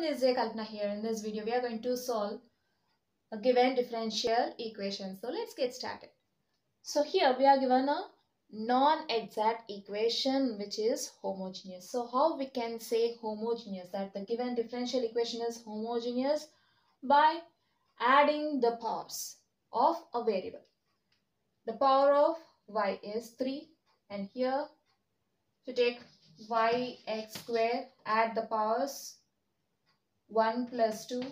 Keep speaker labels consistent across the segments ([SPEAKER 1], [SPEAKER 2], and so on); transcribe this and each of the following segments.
[SPEAKER 1] this is Jay Kalpana here. In this video, we are going to solve a given differential equation. So let's get started. So here we are given a non-exact equation which is homogeneous. So how we can say homogeneous that the given differential equation is homogeneous by adding the powers of a variable. The power of y is 3 and here to take y x square add the powers 1 plus 2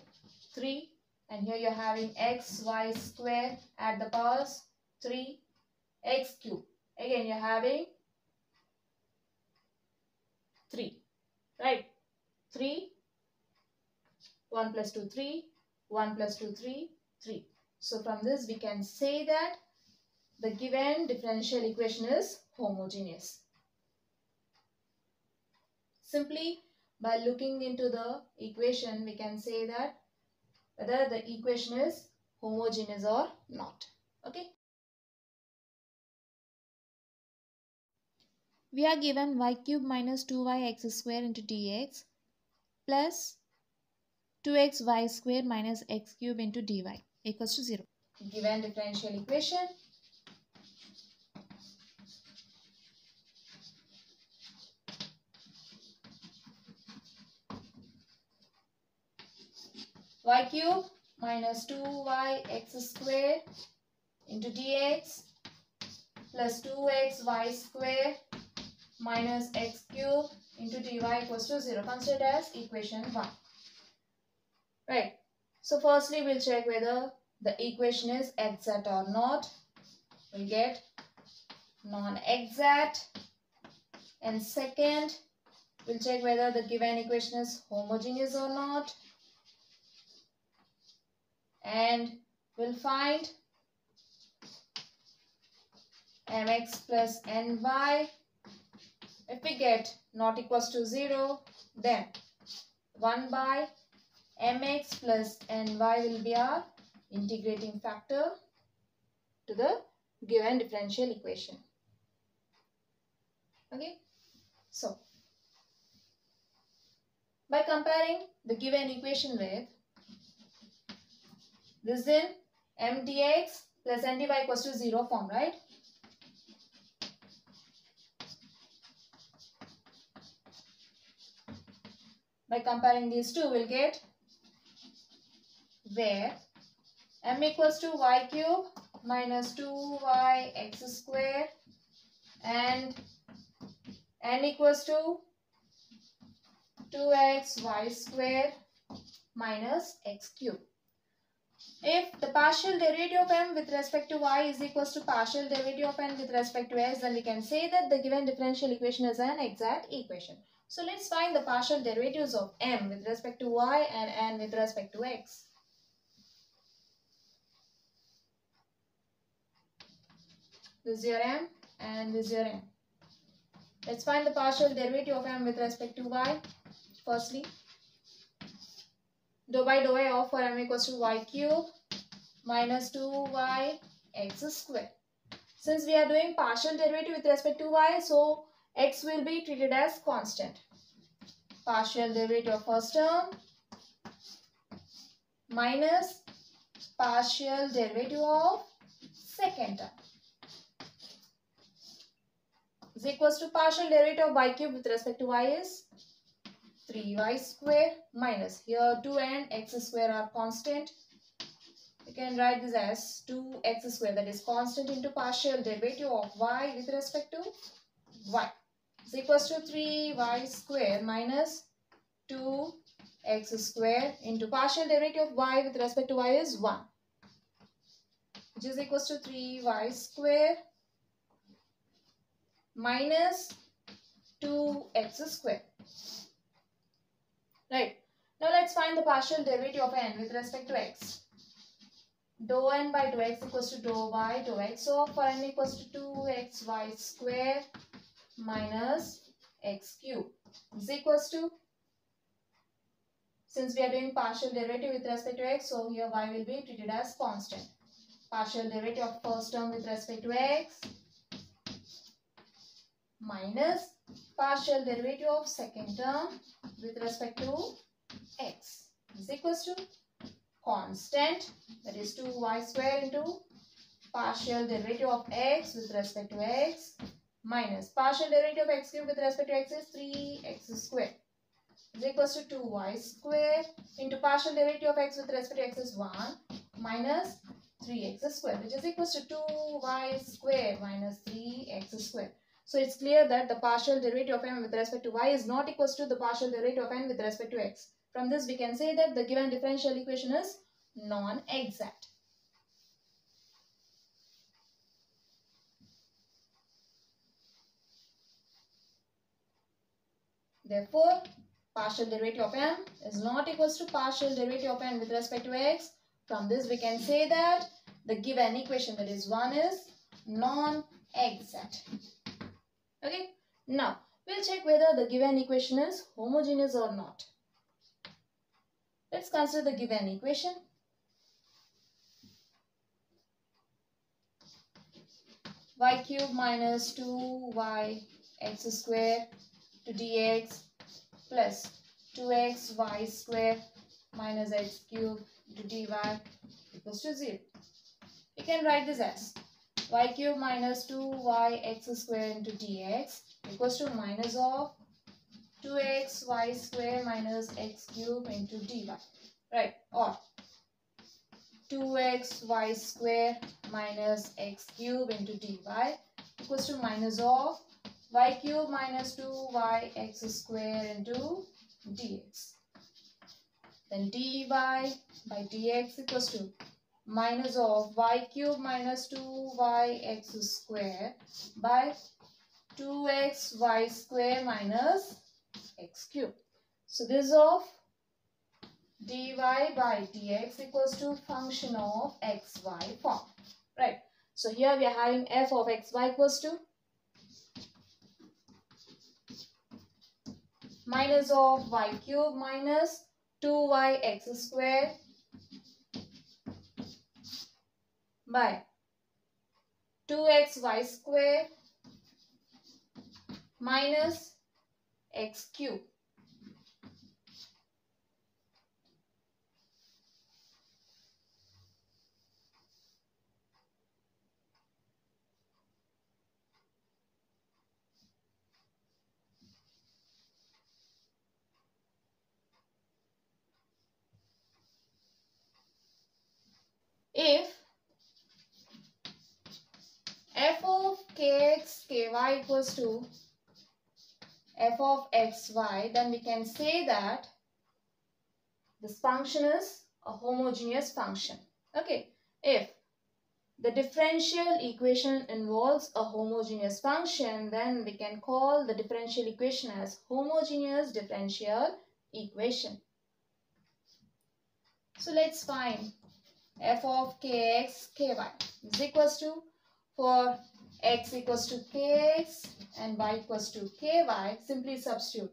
[SPEAKER 1] 3 and here you're having x y square add the powers 3 x cube. Again you're having 3 right? 3 1 plus 2 3 1 plus 2 3 3 so from this we can say that the given differential equation is homogeneous. Simply by looking into the equation, we can say that whether the equation is homogeneous or not. Okay.
[SPEAKER 2] We are given y cube minus 2yx square into dx plus 2xy square minus x cube into dy equals to 0.
[SPEAKER 1] Given differential equation y cube minus 2y x square into dx plus 2x y square minus x cube into dy equals to 0. Consider as equation 1. Right. So firstly we'll check whether the equation is exact or not. We'll get non-exact. And second, we'll check whether the given equation is homogeneous or not and we'll find mx plus ny. If we get not equals to 0, then 1 by mx plus ny will be our integrating factor to the given differential equation. Okay. So, by comparing the given equation with this is in mdx plus ndy equals to 0 form, right? By comparing these two, we'll get where m equals to y cube minus 2y x square and n equals to 2x y square minus x cube. If the partial derivative of m with respect to y is equals to partial derivative of n with respect to x, then we can say that the given differential equation is an exact equation. So let's find the partial derivatives of m with respect to y and n with respect to x. This is your m and this is your n. Let's find the partial derivative of m with respect to y. Firstly, dou by dou y of for m equals to y cube minus 2y x square. Since we are doing partial derivative with respect to y, so x will be treated as constant. Partial derivative of first term minus partial derivative of second term is equals to partial derivative of y cube with respect to y is 3y square minus here 2 and x square are constant. You can write this as 2x square that is constant into partial derivative of y with respect to y is equals to 3y square minus 2x square into partial derivative of y with respect to y is 1 which is equals to 3y square minus 2x square. Right. Now let's find the partial derivative of n with respect to x. Dou n by dou x equals to dou y dou x. So for n equals to 2xy square minus x cube is equals to since we are doing partial derivative with respect to x so here y will be treated as constant. Partial derivative of first term with respect to x minus partial derivative of second term with respect to x is equals to constant that is 2y square into partial derivative of x with respect to x minus partial derivative of x cube with respect to x is 3x square is equals to 2y square into partial derivative of x with respect to x is 1 minus 3x square which is equals to 2y square minus 3x square. So it's clear that the partial derivative of m with respect to y is not equals to the partial derivative of n with respect to x. From this we can say that the given differential equation is non-exact. Therefore, partial derivative of m is not equals to partial derivative of n with respect to x. From this we can say that the given equation that is 1 is non-exact. Okay. Now, we'll check whether the given equation is homogeneous or not. Let's consider the given equation. y cube minus 2y x square to dx plus 2x y square minus x cube to dy equals to 0. We can write this as y cube minus 2y x square into dx equals to minus of 2x y square minus x cube into dy. Right? Or 2x y square minus x cube into dy equals to minus of y cube minus 2y x square into dx. Then dy by dx equals to minus of y cube minus 2y x square by 2x y square minus x cube. So this of dy by dx equals to function of xy form. Right. So here we are having f of xy equals to minus of y cube minus 2yx square by 2xy square minus x cube. Kx ky equals to f of xy then we can say that this function is a homogeneous function. Okay, if the differential equation involves a homogeneous function then we can call the differential equation as homogeneous differential equation. So let's find f of kx ky is equals to for x equals to kx and y equals to ky simply substitute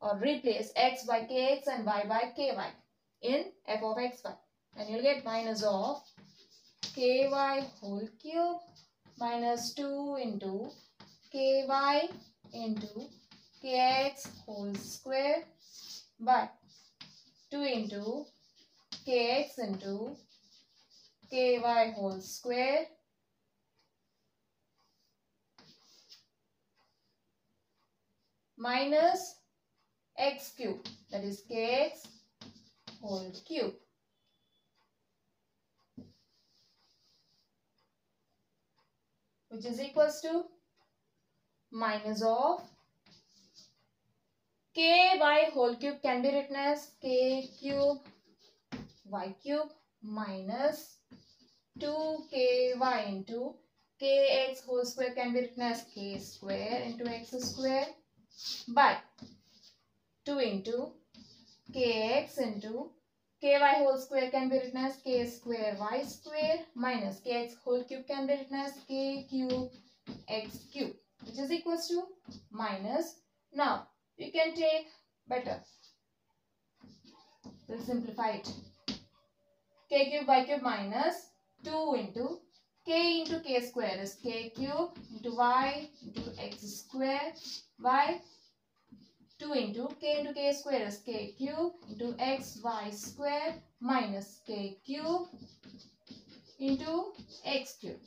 [SPEAKER 1] or replace x by kx and y by ky in f of xy and you'll get minus of ky whole cube minus 2 into ky into kx whole square by 2 into kx into ky whole square minus x cube that is kx whole cube. which is equals to minus of k by whole cube can be written as k cube y cube minus 2ky into kx whole square can be written as k square into x square by 2 into kx into ky whole square can be written as k square y square minus kx whole cube can be written as k cube x cube which is equals to minus. Now you can take better. We'll simplify it. k cube y cube minus 2 into k into k square is k cube into y into x square y 2 into k into k square is k cube into xy square minus k cube into x cube.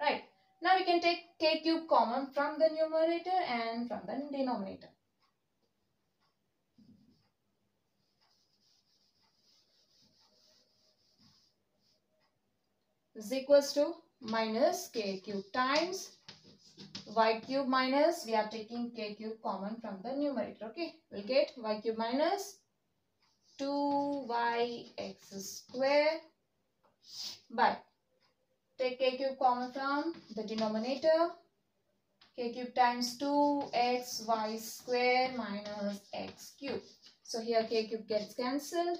[SPEAKER 1] Right. Now we can take k cube common from the numerator and from the denominator. is equals to minus k cube times y cube minus we are taking k cube common from the numerator okay? We'll get y cube minus 2yx square by. Take k cube common from the denominator k cube times 2xy square minus x cube. So here k cube gets cancelled.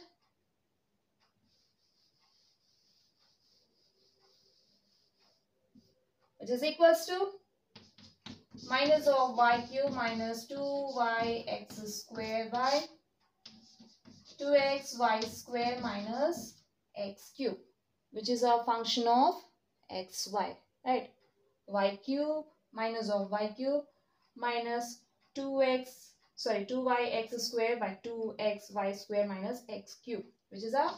[SPEAKER 1] Which is equals to minus of y cube minus 2yx square by 2xy square minus x cube which is a function of xy right? y cube minus of y cube minus 2x sorry 2yx square by 2xy square minus x cube which is a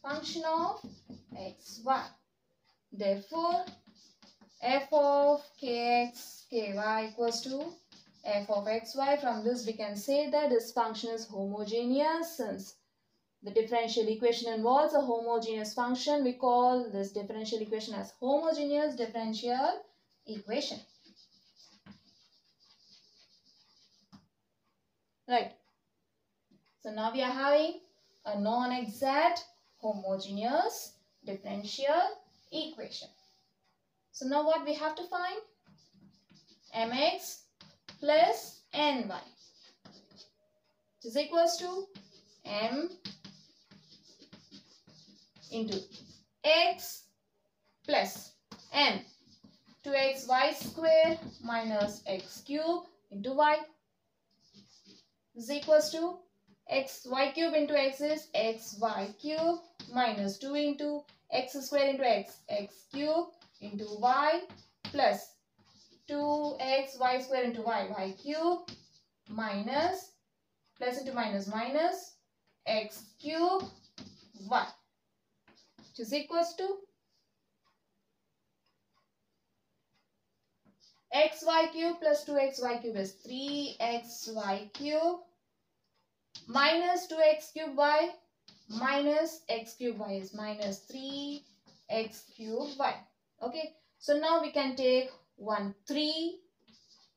[SPEAKER 1] function of xy therefore f of kx ky equals to f of xy. From this we can say that this function is homogeneous since the differential equation involves a homogeneous function. We call this differential equation as homogeneous differential equation. Right. So now we are having a non-exact homogeneous differential equation. So now what we have to find? mx plus ny which is equals to m into x plus n 2xy square minus x cube into y is equals to x y cube into x is x y cube minus 2 into x square into x x cube into y plus 2x y square into y y cube minus plus into minus minus x cube y which is equals to xy cube plus 2xy cube is 3xy cube minus 2x cube y minus x cube y is minus 3x cube y Okay. So now we can take 1, 3,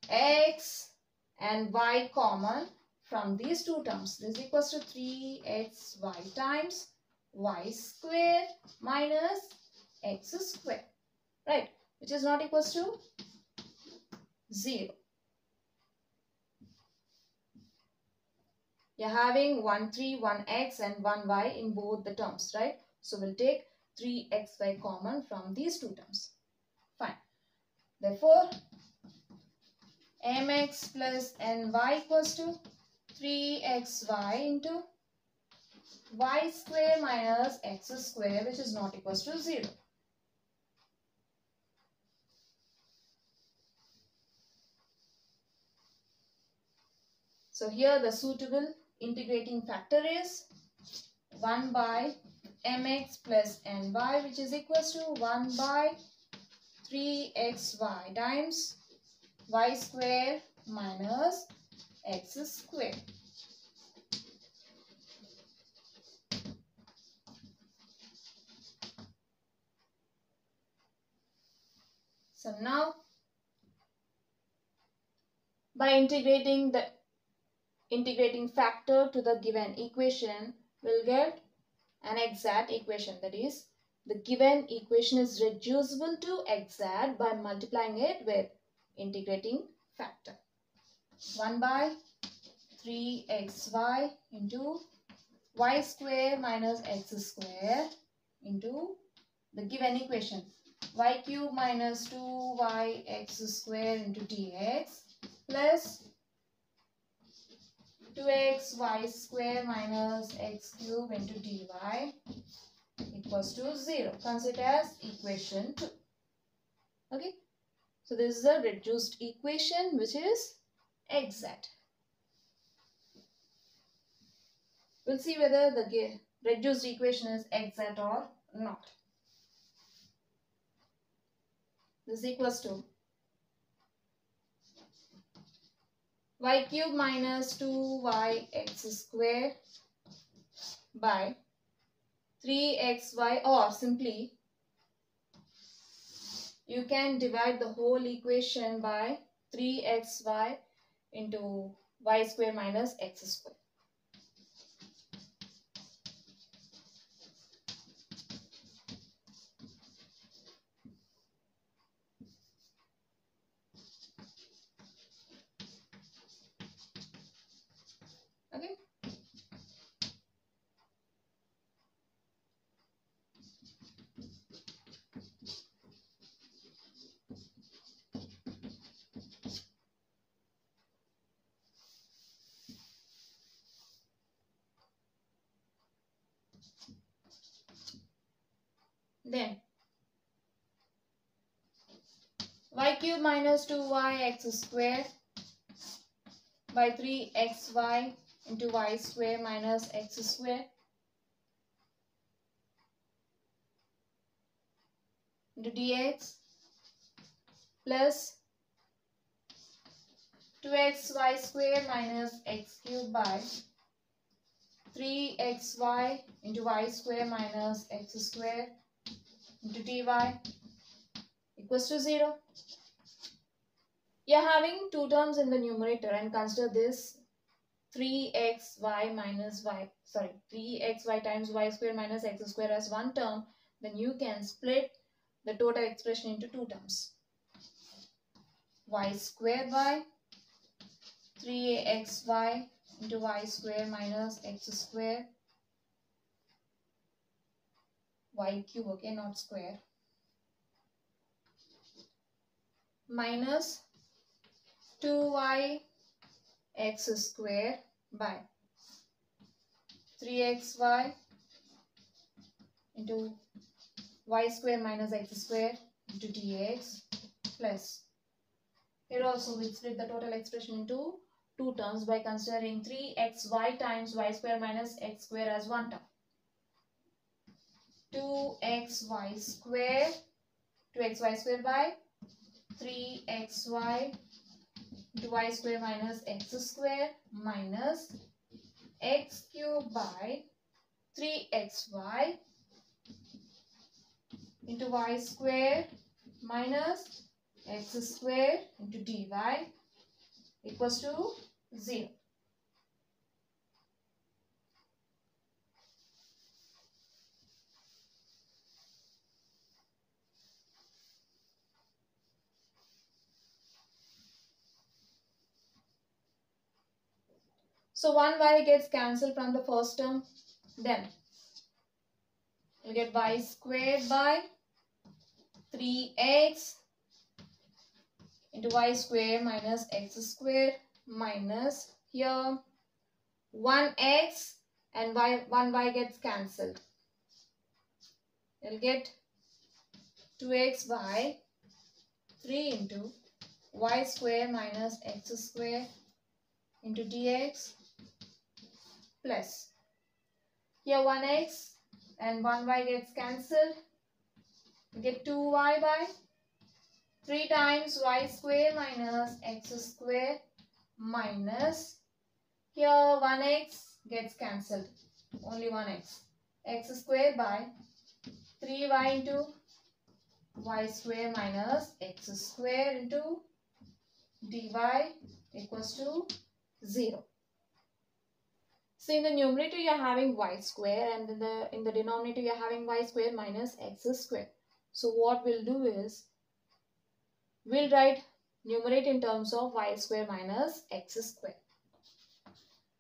[SPEAKER 1] x and y common from these two terms. This equals to 3xy times y square minus x square. Right. Which is not equals to 0. You're having 1, 3, 1 x and 1 y in both the terms, right? So we'll take 3xy common from these two terms. Fine. Therefore, mx plus ny equals to 3xy into y square minus x square which is not equals to 0. So here the suitable integrating factor is 1 by mx plus ny which is equals to 1 by 3xy times y square minus x square. So now by integrating the integrating factor to the given equation we'll get an exact equation. That is, the given equation is reducible to exact by multiplying it with integrating factor. 1 by 3xy into y square minus x square into the given equation y cube minus 2yx square into dx plus 2x y square minus x cube into dy equals to 0. Consider as equation 2. Okay. So this is a reduced equation which is exact. We'll see whether the reduced equation is exact or not. This equals to y cube minus 2yx square by 3xy or simply you can divide the whole equation by 3xy into y square minus x square. Then y cube minus 2yx square by 3xy into y square minus x square into dx plus 2xy square minus x cube by 3xy into y square minus x square into dy equals to 0. You are having two terms in the numerator and consider this 3xy minus y, sorry, 3xy times y square minus x square as one term, then you can split the total expression into two terms. y square by 3xy into y square minus x square y cube, okay, not square, minus 2y x square by 3xy into y square minus x square into dx plus. Here also we split the total expression into two terms by considering 3xy times y square minus x square as one term 2xy square 2xy square by 3xy into y square minus x square minus x cube by 3xy into y square minus x square into dy equals to 0. So 1y gets cancelled from the first term. Then we get y squared by 3x into y square minus x square minus here 1x and y 1y gets cancelled. You'll get 2x by 3 into y square minus x square into dx plus here 1x and 1y gets cancelled. You get 2y by 3 times y square minus x square minus here 1x gets cancelled. Only 1x. x square by 3y into y square minus x square into dy equals to 0. So in the numerator you are having y square and in the in the denominator you are having y square minus x square. So what we'll do is we'll write numerator in terms of y square minus x square.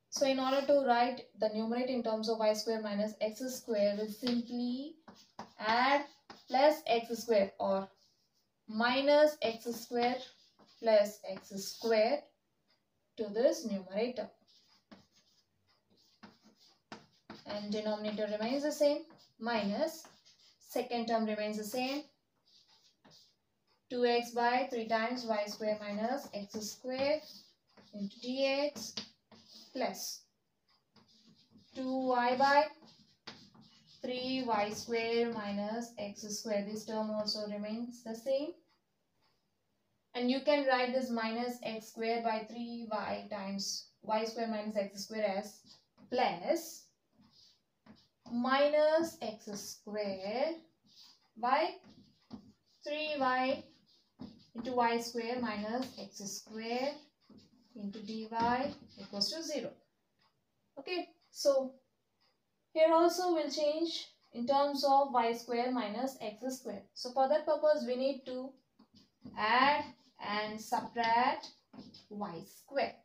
[SPEAKER 1] So in order to write the numerator in terms of y square minus x square we'll simply add plus x square or minus x square plus x square to this numerator and denominator remains the same minus second term remains the same 2x by 3 times y square minus x square into dx plus 2y by 3y square minus x square. This term also remains the same. And you can write this minus x square by 3y times y square minus x square as plus minus x square by 3y into y square minus x square into dy equals to 0. Okay, so here also will change in terms of y square minus x square. So for that purpose we need to add and subtract y square.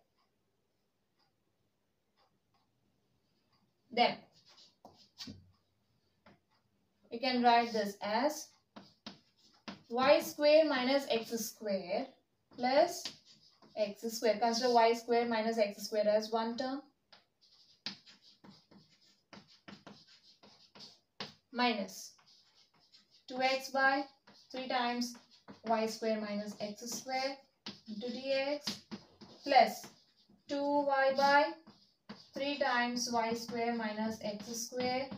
[SPEAKER 1] Then we can write this as y square minus x square plus x square. Consider y square minus x square as one term minus 2x by 3 times y square minus x square into dx plus 2y by 3 times y square minus x square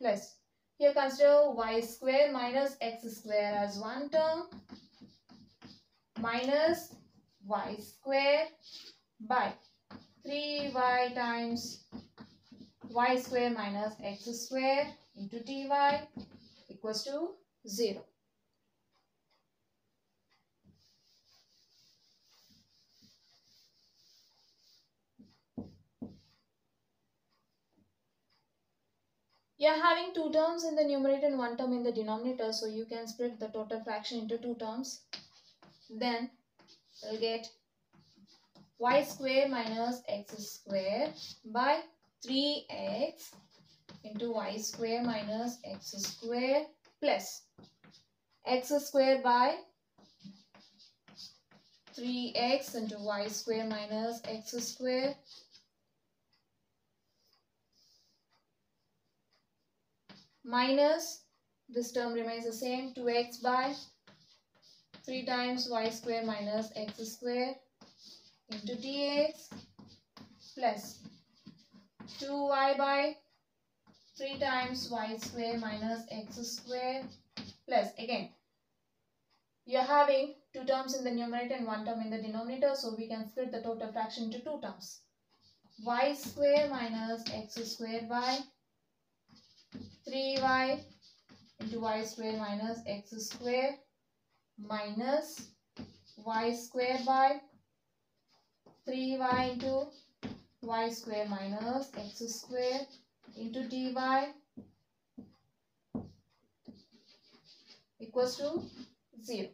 [SPEAKER 1] plus here consider y square minus x square as one term minus y square by 3y times y square minus x square into dy equals to 0. You are having two terms in the numerator and one term in the denominator. So you can split the total fraction into two terms. Then we'll get y square minus x square by 3x into y square minus x square plus x square by 3x into y square minus x square minus this term remains the same 2x by 3 times y square minus x square into dx plus 2y by 3 times y square minus x square plus. Again you are having two terms in the numerator and one term in the denominator so we can split the total fraction into two terms. Y square minus x square by 3y into y square minus x square minus y square by 3y into y square minus x square into dy equals to 0.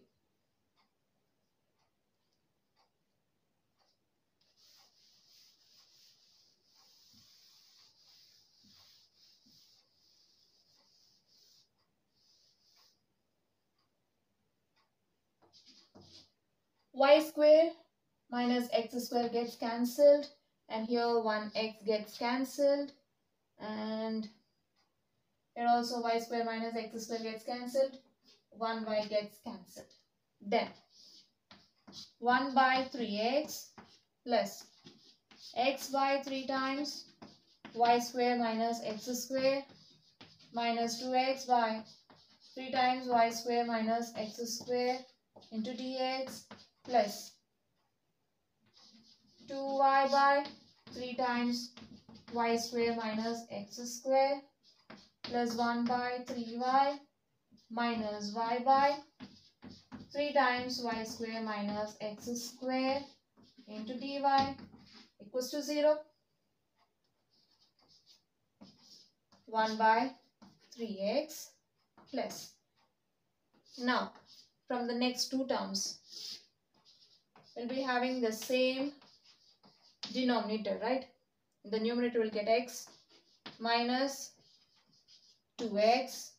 [SPEAKER 1] Y square minus x square gets cancelled and here 1x gets cancelled and here also y square minus x square gets cancelled 1y gets cancelled. Then 1 by 3x plus x by 3 times y square minus x square minus 2x by 3 times y square minus x square into dx plus 2y by 3 times y square minus x square plus 1 by 3y minus y by 3 times y square minus x square into dy equals to 0. 1 by 3x plus. Now, from the next two terms, we'll be having the same denominator, right? The numerator will get x minus 2x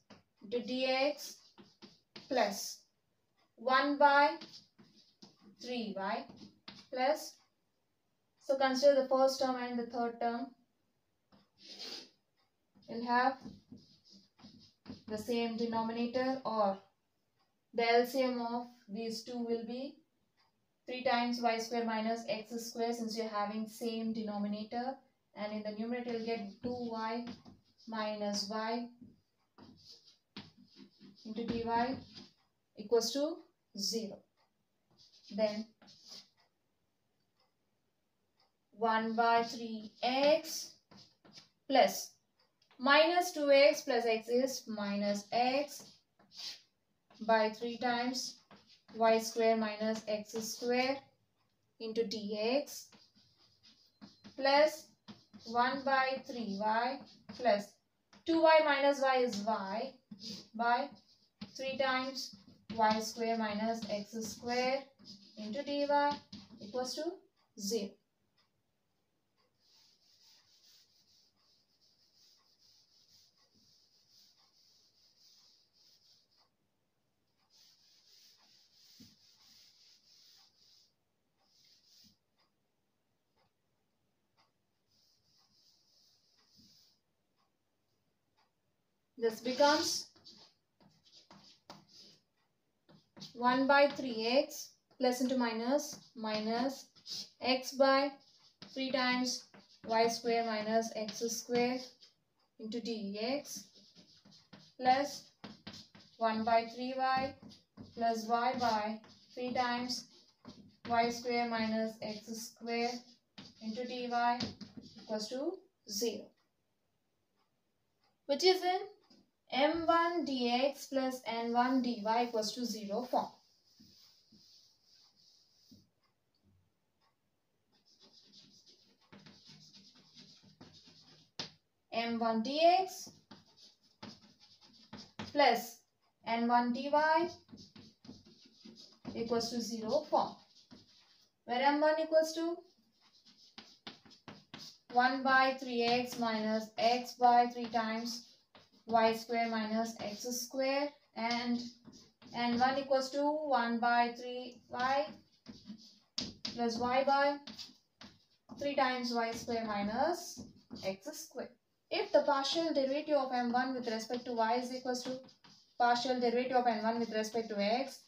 [SPEAKER 1] into dx plus 1 by 3y plus so consider the first term and the third term will have the same denominator or the LCM of these two will be 3 times y square minus x square since you're having same denominator and in the numerator you'll get 2y minus y into dy equals to 0. Then 1 by 3x plus minus 2x plus x is minus x by 3 times y square minus x square into dx plus 1 by 3y plus 2y minus y is y by 3 times y square minus x square into dy equals to 0. This becomes 1 by 3x plus into minus minus x by 3 times y square minus x square into dx plus 1 by 3y plus y by 3 times y square minus x square into dy equals to 0 which is in m1 dx plus n1 dy equals to 0 form. m1 dx plus n1 dy equals to 0 form. Where m1 equals to 1 by 3x minus x by 3 times y square minus x square and n1 equals to 1 by 3y plus y by 3 times y square minus x square. If the partial derivative of m1 with respect to y is equals to partial derivative of n1 with respect to x,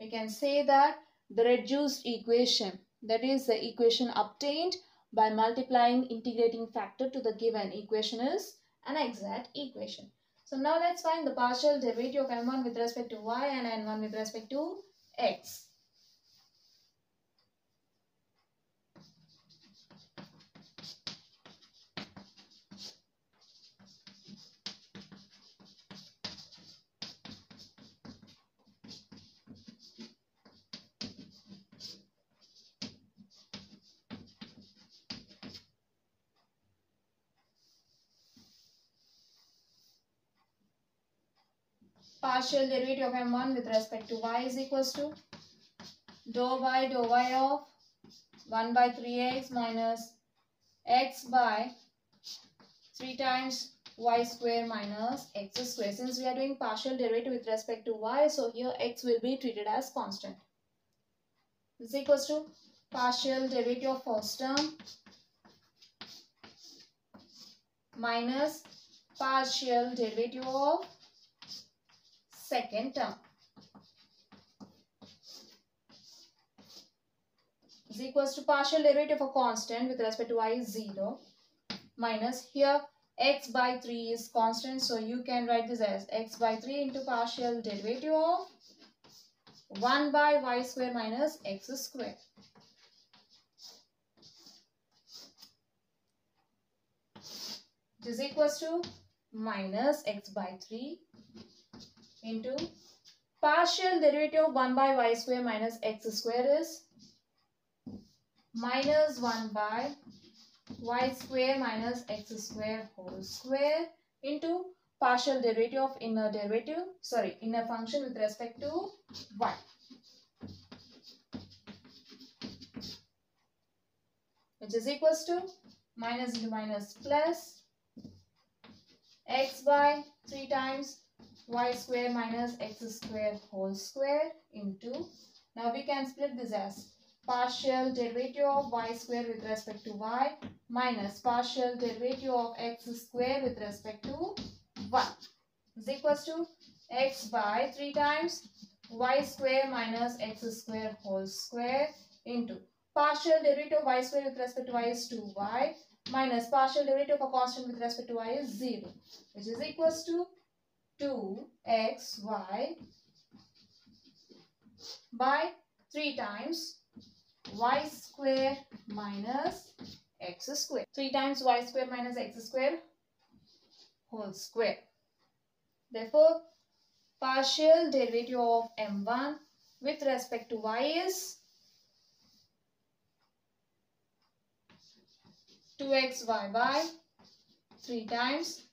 [SPEAKER 1] we can say that the reduced equation, that is the equation obtained by multiplying integrating factor to the given equation is an exact equation. So now let's find the partial derivative of m1 with respect to y and n1 with respect to x. partial derivative of m1 with respect to y is equals to dou by dou y of 1 by 3x minus x by 3 times y square minus x square. Since we are doing partial derivative with respect to y, so here x will be treated as constant. This is equals to partial derivative of first term minus partial derivative of second term. is equals to partial derivative of a constant with respect to y is 0 minus here x by 3 is constant so you can write this as x by 3 into partial derivative of 1 by y square minus x square. This is equals to minus x by 3 into partial derivative of 1 by y square minus x square is minus 1 by y square minus x square whole square into partial derivative of inner derivative, sorry, inner function with respect to y. Which is equals to minus into minus plus x by 3 times y square minus x square whole square into now we can split this as partial derivative of y square with respect to y minus partial derivative of x square with respect to y. Is equals to x by 3 times y square minus x square whole square into. Partial derivative of y square with respect to y is 2y minus partial derivative of a constant with respect to y is 0 which is equals to 2xy by 3 times y square minus x square. 3 times y square minus x square whole square. Therefore, partial derivative of m1 with respect to y is 2xy by 3 times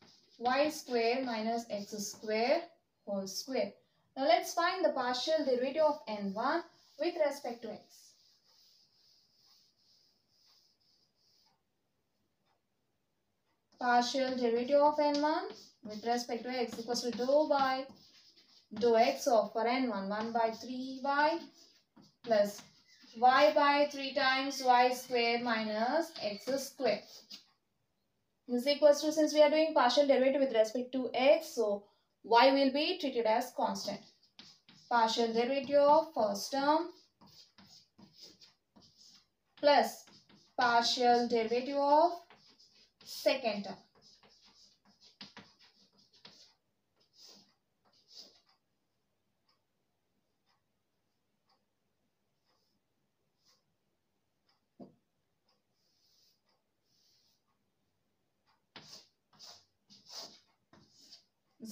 [SPEAKER 1] y square minus x square whole square. Now let's find the partial derivative of n1 with respect to x. Partial derivative of n1 with respect to x equals to dou by dou x of for n1 1 by 3y plus y by 3 times y square minus x square. Is equals to since we are doing partial derivative with respect to x so y will be treated as constant. Partial derivative of first term plus partial derivative of second term.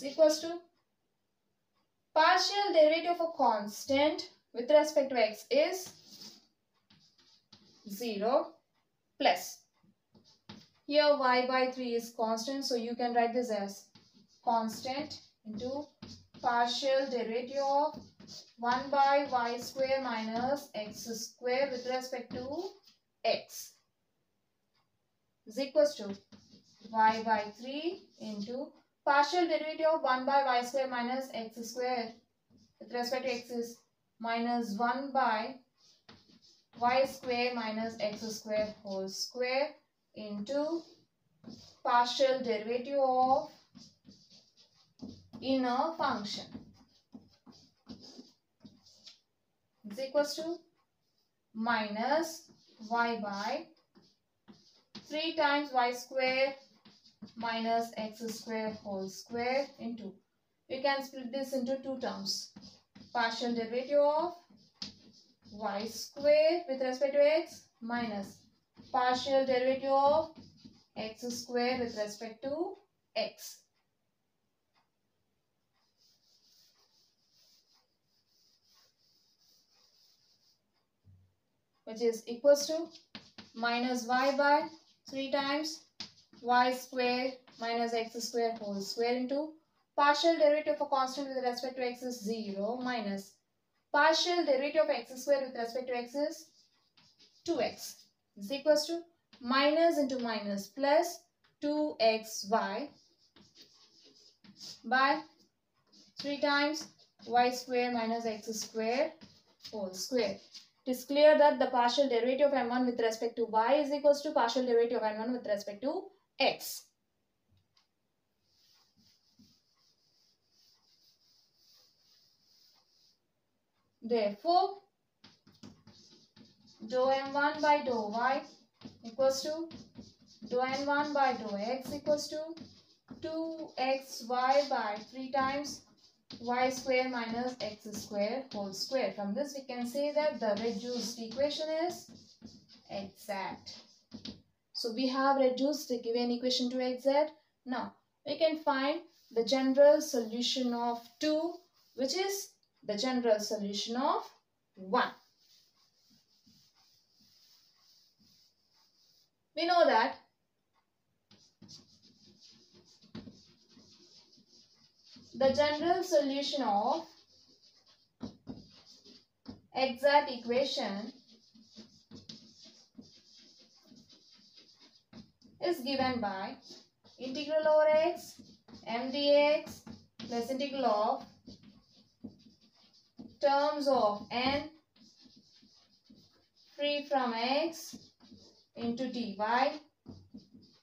[SPEAKER 1] Is equals to partial derivative of a constant with respect to x is 0 plus. Here y by 3 is constant so you can write this as constant into partial derivative of 1 by y square minus x square with respect to x is equals to y by 3 into partial derivative of 1 by y square minus x square with respect to x is minus 1 by y square minus x square whole square into partial derivative of inner function. Is equals to minus y by 3 times y square minus x square whole square into we can split this into two terms. Partial derivative of y square with respect to x minus partial derivative of x square with respect to x. Which is equals to minus y by 3 times y square minus x square whole square into partial derivative of a constant with respect to x is 0 minus partial derivative of x square with respect to x is 2x is equals to minus into minus plus 2xy by 3 times y square minus x square whole square. It is clear that the partial derivative of m1 with respect to y is equals to partial derivative of m1 with respect to x. Therefore, dou m1 by dou y equals to dou n1 by dou x equals to 2xy by 3 times y square minus x square whole square. From this we can say that the reduced equation is exact. So we have reduced the given equation to exact. Now we can find the general solution of 2 which is the general solution of 1. We know that the general solution of exact equation is given by integral over x m dx plus integral of terms of n free from x into dy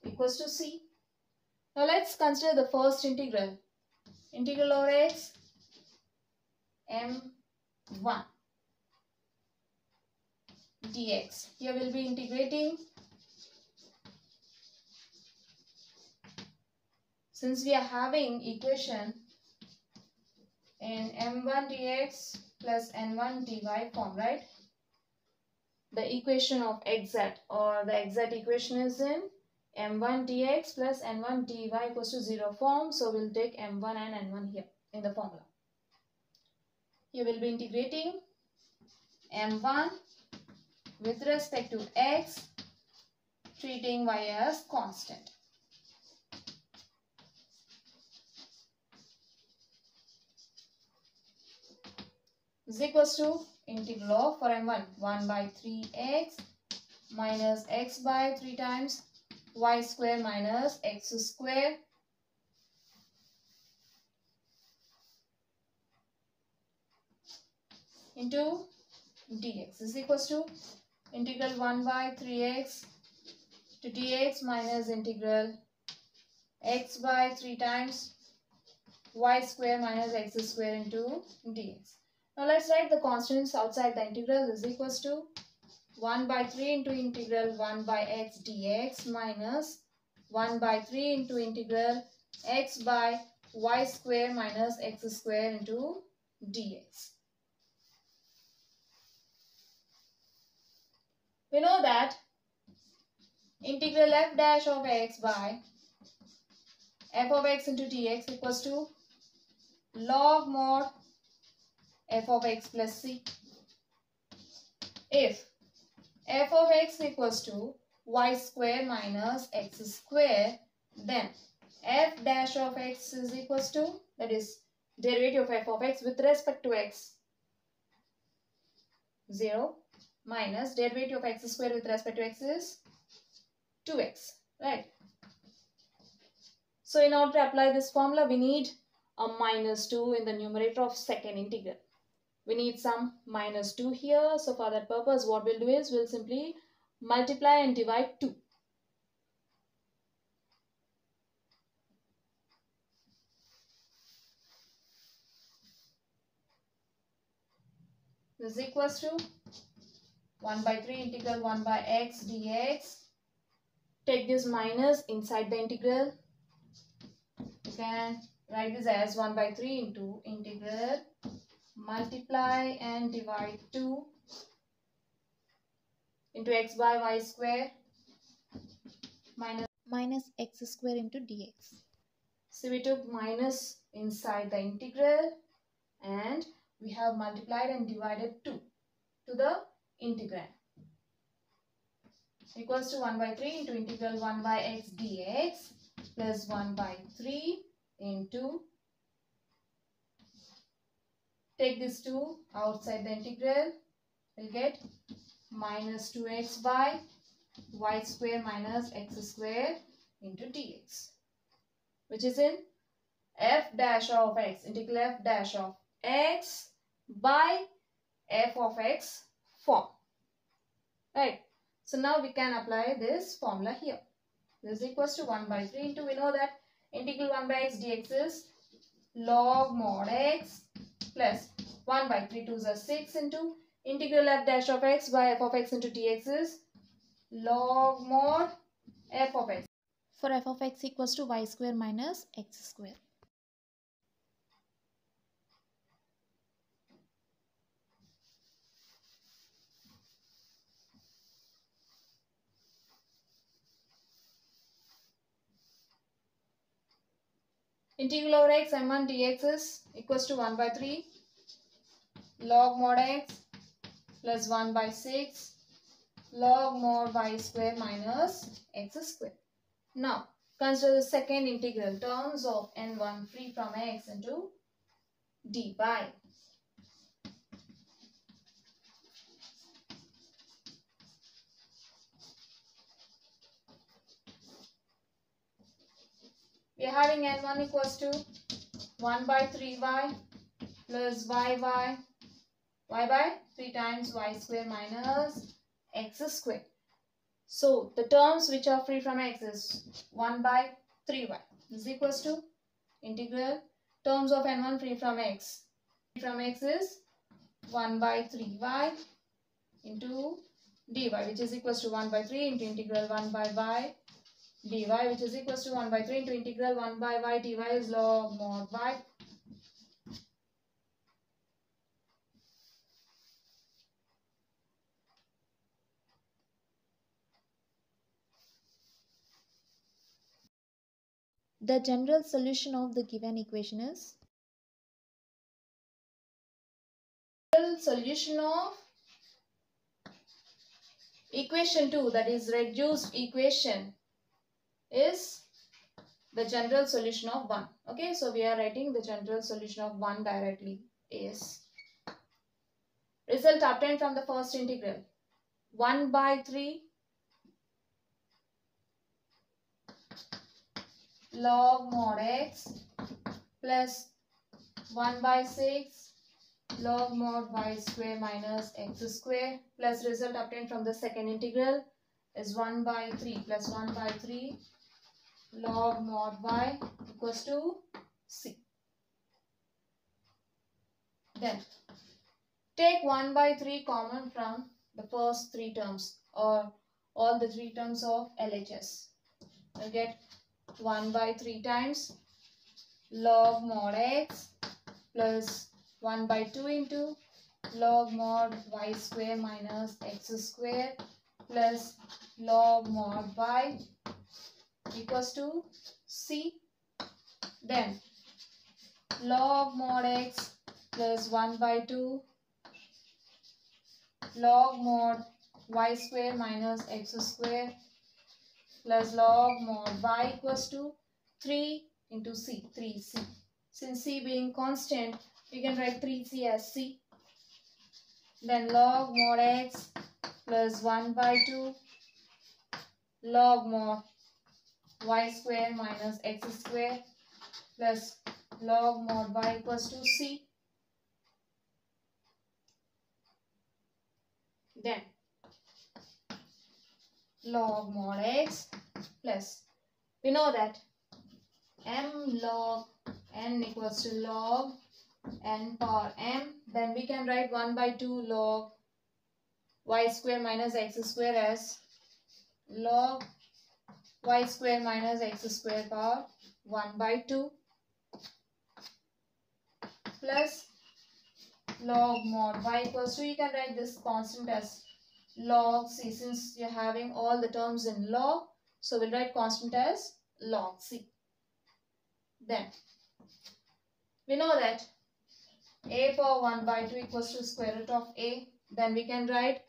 [SPEAKER 1] equals to c. Now let's consider the first integral. Integral over x m1 dx. Here we'll be integrating since we are having equation in m1 dx plus n1 dy form, right? The equation of exact or the exact equation is in m1 dx plus n1 dy equals to 0 form. So we'll take m1 and n1 here in the formula. Here we'll be integrating m1 with respect to x treating y as constant. Is equals to integral of for m1 1 by 3x minus x by 3 times y square minus x square into dx is equals to integral 1 by 3x to dx minus integral x by 3 times y square minus x square into dx. Now let's write the constants outside the integral is equals to 1 by 3 into integral 1 by x dx minus 1 by 3 into integral x by y square minus x square into dx. We know that integral f dash of x by f of x into dx equals to log mod f of x plus c. If f of x equals to y square minus x square, then f dash of x is equals to, that is derivative of f of x with respect to x, 0 minus derivative of x square with respect to x is 2x, right? So in order to apply this formula, we need a minus 2 in the numerator of second integral we need some minus 2 here. So for that purpose, what we'll do is we'll simply multiply and divide 2. This is equals to 1 by 3 integral 1 by x dx. Take this minus inside the integral. You can write this as 1 by 3 into integral multiply and divide 2 into x by y square minus
[SPEAKER 2] minus x square into dx.
[SPEAKER 1] So we took minus inside the integral and we have multiplied and divided 2 to the integrand equals to 1 by 3 into integral 1 by x dx plus 1 by 3 into Take this 2 outside the integral. We'll get minus 2x by y square minus x square into dx. Which is in f dash of x, integral f dash of x by f of x form. Right. So now we can apply this formula here. This is equals to 1 by 3 into we know that integral 1 by x dx is log mod x plus 1 by 3 2s are 6 into integral f dash of x by f of x into dx is log mod f of x.
[SPEAKER 2] For f of x equals to y square minus x square.
[SPEAKER 1] Integral over x m1 dx is equals to 1 by 3 log mod x plus 1 by 6 log mod y square minus x square. Now, consider the second integral terms of n1 free from x into dy. We are having n1 equals to 1 by 3y plus y by y by 3 times y square minus x square. So the terms which are free from x is 1 by 3y is equals to integral terms of n1 free from x. Free from x is 1 by 3y into dy which is equals to 1 by 3 into integral 1 by y dy which is equals to 1 by 3 into integral 1 by y dy is log mod y.
[SPEAKER 2] The general solution of the given equation is?
[SPEAKER 1] General solution of equation 2 that is reduced equation is the general solution of 1 okay so we are writing the general solution of 1 directly is result obtained from the first integral. 1 by 3 log mod x plus 1 by 6 log mod y square minus x square plus result obtained from the second integral is 1 by 3 plus 1 by 3 log mod y equals to c. Then take 1 by 3 common from the first three terms or all the three terms of LHS. You get 1 by 3 times log mod x plus 1 by 2 into log mod y square minus x square plus log mod y equals to c. Then log mod x plus 1 by 2 log mod y square minus x square plus log mod y equals to 3 into c, 3c. Since c being constant, we can write 3c as c. Then log mod x plus 1 by 2 log mod y square minus x square plus log mod y equals to c. Then log mod x plus we know that m log n equals to log n power m then we can write 1 by 2 log y square minus x square as log y square minus x square power 1 by 2 plus log mod y equals to you can write this constant as log c since you're having all the terms in log. So we'll write constant as log c. Then we know that a power 1 by 2 equals to square root of a. Then we can write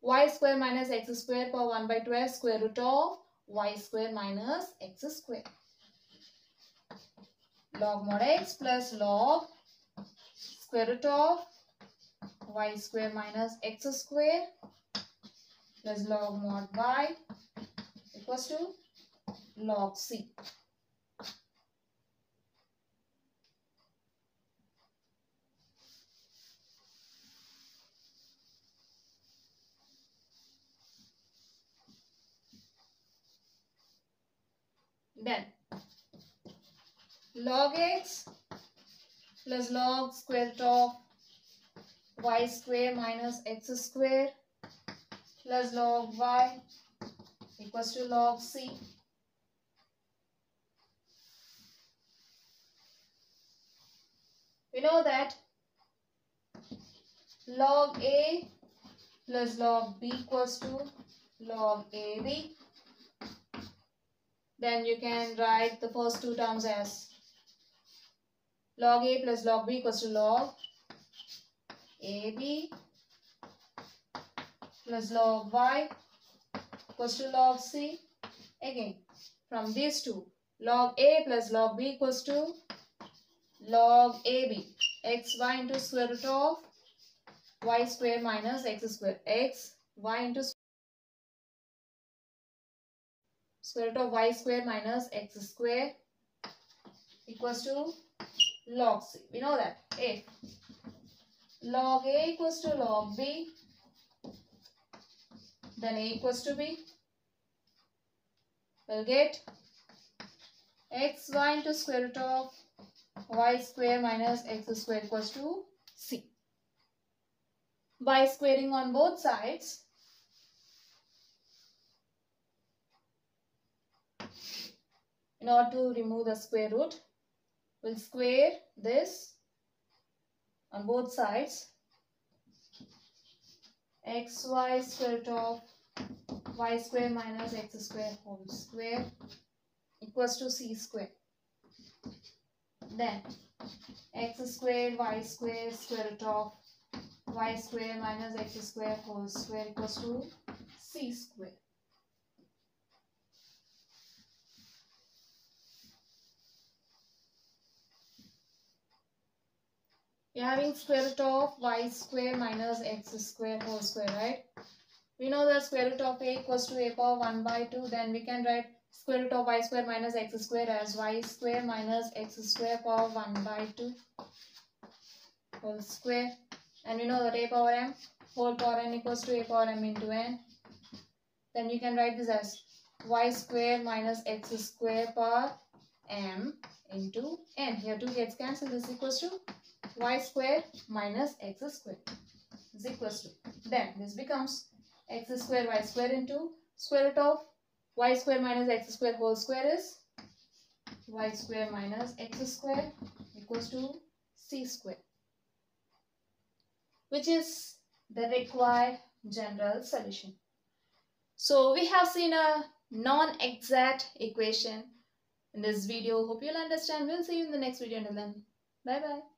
[SPEAKER 1] y square minus x square power 1 by 2 as square root of y square minus x square. Log mod x plus log square root of y square minus x square plus log mod y equals to log c. Then log x plus log square root of y square minus x square plus log y equals to log c. We know that log a plus log b equals to log ab then you can write the first two terms as log a plus log b equals to log ab plus log y equals to log c. Again, from these two, log a plus log b equals to log ab x y into square root of y square minus x square x y into square root of y square minus x square equals to log c. We know that a log a equals to log b, then a equals to b, we'll get x y into square root of y square minus x square equals to c. By squaring on both sides, in order to remove the square root, we'll square this on both sides. xy square root of y square minus x square whole square equals to c square. Then x square y square square root of y square minus x square whole square equals to c square. Are having square root of y square minus x square whole square, right? We know that square root of a equals to a power 1 by 2. Then we can write square root of y square minus x square as y square minus x square power 1 by 2 whole square. And we know that a power m whole power n equals to a power m into n. Then you can write this as y square minus x square power m into n. Here 2 gets cancelled. This equals to y square minus x square is equals to. Then this becomes x square y square into square root of y square minus x square whole square is y square minus x square equals to c square which is the required general solution. So we have seen a non-exact equation in this video. Hope you'll understand. We'll see you in the next video until then. Bye bye.